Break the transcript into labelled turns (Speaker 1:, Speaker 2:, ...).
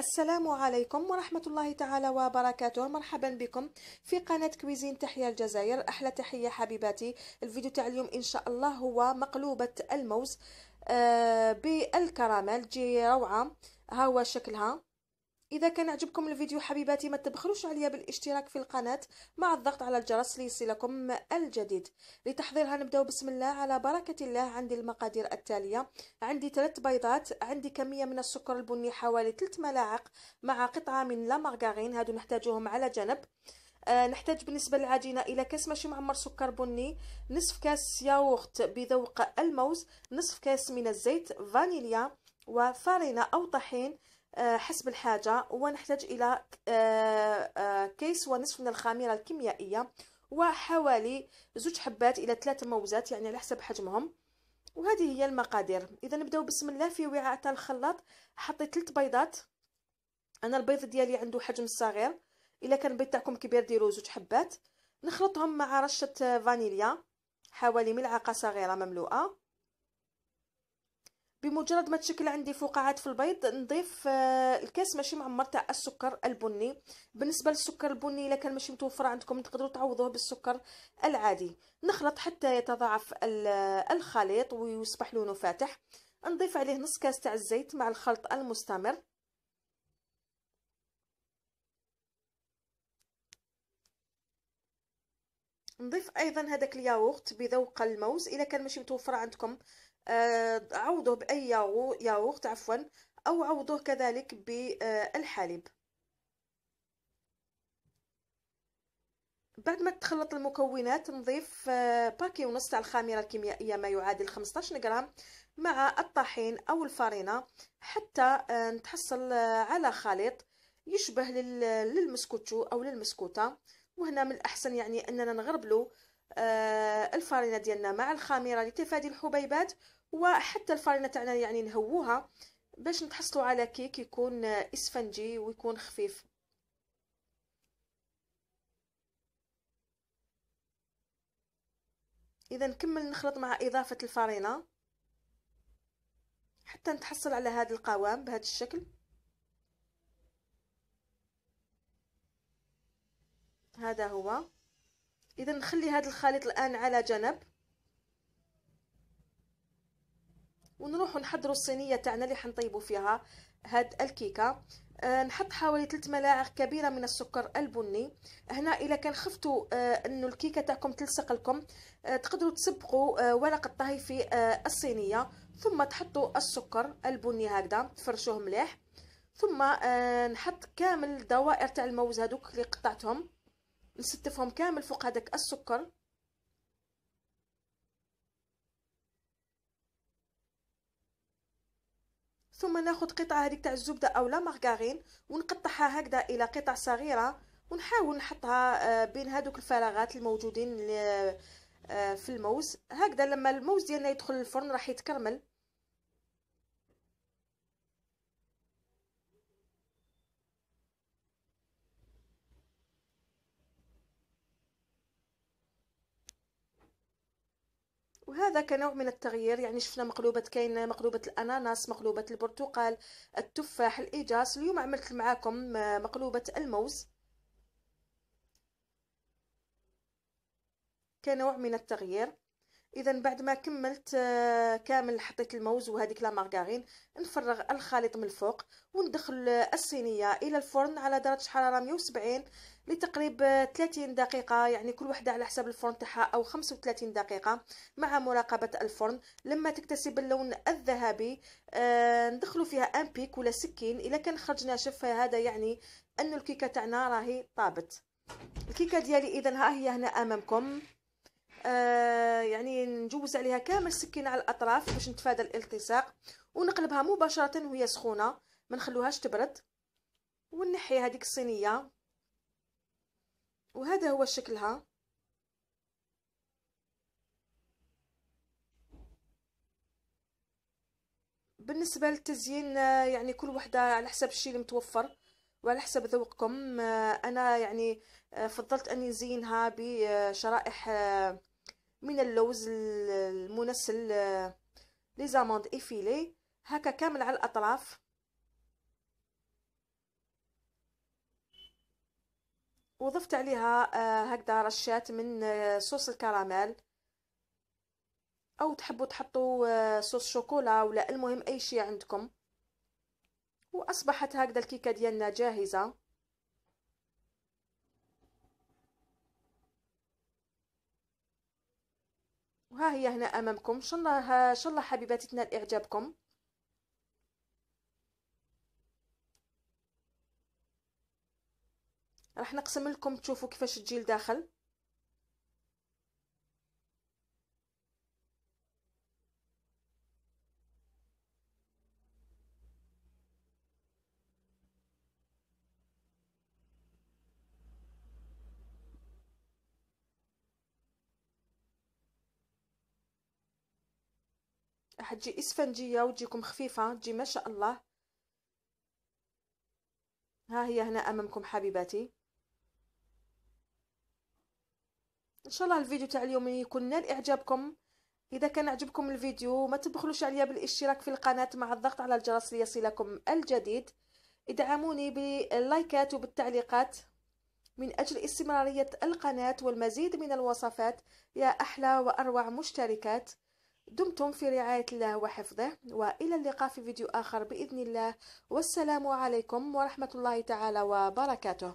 Speaker 1: السلام عليكم ورحمة الله تعالى وبركاته. مرحبا بكم في قناة كويزين. تحيا الجزائر. أحلى تحية حبيباتي. الفيديو تاع اليوم إن شاء الله هو مقلوبة الموز آه بالكراميل. تجي روعة. ها هو شكلها. إذا كان عجبكم الفيديو حبيباتي ما تبخلوش عليا بالاشتراك في القناة مع الضغط على الجرس ليصلكم الجديد. لتحضيرها نبداو بسم الله على بركة الله. عندي المقادير التالية. عندي ثلاث بيضات. عندي كمية من السكر البني حوالي 3 ملاعق مع قطعة من لا مارغرين. هادو نحتاجوهم على جنب. آه نحتاج بالنسبة للعجينة إلى كاس ماشي معمر سكر بني نصف كاس ياغورت بذوق الموز نصف كاس من الزيت فانيليا وفارينه أو طحين. حسب الحاجة ونحتاج إلى آه، آه، كيس ونصف من الخميرة الكيميائية وحوالي زوج حبات إلى ثلاثة موزات يعني على حسب حجمهم. وهذه هي المقادير. إذا نبداو بسم الله في وعاء تاع الخلاط. حطيت ثلاث بيضات. أنا البيض ديالي عنده حجم صغير. إلا كان البيض تاعكم كبير ديروا زوج حبات. نخلطهم مع رشة فانيليا. حوالي ملعقة صغيرة مملوءة. بمجرد ما تشكل عندي فقاعات في البيض نضيف آه، الكاس ماشي معمر تاع السكر البني. بالنسبة للسكر البني إلا كان ماشي متوفر عندكم تقدروا تعوضوه بالسكر العادي. نخلط حتى يتضاعف الخليط ويصبح لونه فاتح. نضيف عليه نص كاس تاع الزيت مع الخلط المستمر. نضيف أيضا هذاك الياغورت بذوق الموز إلا كان ماشي متوفر عندكم. آه، عوضوه بأي ياغورت عفوا أو عوضوه كذلك بالحليب. بعد ما تخلط المكونات نضيف آه، باكي ونص تاع الخميرة الكيميائيه ما يعادل 15 غرام مع الطحين أو الفارينة حتى آه، نتحصل على خليط يشبه للمسكوتشو أو للمسكوتة. وهنا من الأحسن يعني أننا نغربلو آه، الفارينة ديالنا مع الخميرة لتفادي الحبيبات وحتى الفارينة تاعنا يعني نهووها باش نتحصلوا على كيك يكون إسفنجي ويكون خفيف. إذا نكمل نخلط مع إضافة الفارينة حتى نتحصل على هذا القوام بهذا الشكل. هذا هو. إذا نخلي هذا الخليط الآن على جنب. ونروح نحضروا الصينية تاعنا اللي حنطيبوا فيها. هاد الكيكة. آه نحط حوالي 3 ملاعق كبيرة من السكر البني. هنا إلا كان خفتوا آه إنه الكيكة تاعكم تلصق لكم آه تقدروا تسبقوا آه ورق الطهي في آه الصينية. ثم تحطوا السكر البني هكذا تفرشوه مليح. ثم آه نحط كامل دوائر تاع الموز هذوك اللي قطعتهم. نستفهم كامل فوق هذاك السكر. ثم ناخذ قطعة هذيك تاع الزبدة أو لا مارغارين ونقطعها هكذا إلى قطع صغيرة ونحاول نحطها آه، بين هذوك الفراغات الموجودين آه، في الموز. هكذا لما الموز ديالنا يدخل الفرن راح يتكرمل. وهذا كنوع من التغيير يعني شفنا مقلوبة كاين مقلوبة الأناناس مقلوبة البرتقال التفاح الإيجاس. اليوم عملت معاكم مقلوبة الموز. كنوع من التغيير. اذا بعد ما كملت آه، كامل حطيت الموز وهذيك لا مارغرين نفرغ الخليط من الفوق وندخل الصينية إلى الفرن على درجة حرارة 170 لتقريب 30 دقيقة يعني كل وحدة على حسب الفرن تاعها أو 35 دقيقة مع مراقبة الفرن. لما تكتسب اللون الذهبي آه ندخلوا فيها أن بيك ولا سكين. اذا كان خرج ناشف هذا يعني أن الكيكة تاعنا راهي طابت. الكيكة ديالي اذا ها هي هنا أمامكم. آه يعني نجوز عليها كامل السكينه على الأطراف باش نتفادى الالتصاق ونقلبها مباشرة وهي سخونة ما نخلوهاش تبرد. ونحي هذيك الصينية. وهذا هو شكلها. بالنسبة للتزيين آه، يعني كل وحدة على حسب الشيء اللي متوفر وعلى حسب ذوقكم. آه، أنا يعني آه، فضلت أني نزينها بشرائح من اللوز المنسل les amandes effilées هكا كامل على الأطراف. وضفت عليها آه، هكذا رشات من آه، صوص الكراميل. أو تحبوا تحطوا آه، صوص شوكولا ولا المهم أي شيء عندكم. وأصبحت هكذا الكيكة ديالنا جاهزة. وها هي هنا أمامكم. ان شاء الله ان شاء الله حبيباتي تنال إعجابكم. راح نقسم لكم تشوفوا كيفاش تجي لداخل راح تجي إسفنجية وتجيكم خفيفة تجي ما شاء الله. ها هي هنا أمامكم حبيباتي. إن شاء الله الفيديو تاع اليوم يكون نال إعجابكم. إذا كان عجبكم الفيديو ما تبخلوش عليا بالاشتراك في القناة مع الضغط على الجرس ليصلكم الجديد. ادعموني باللايكات وبالتعليقات. من أجل استمرارية القناة والمزيد من الوصفات يا أحلى وأروع مشتركات. دمتم في رعاية الله وحفظه وإلى اللقاء في فيديو آخر بإذن الله. والسلام عليكم ورحمة الله تعالى وبركاته.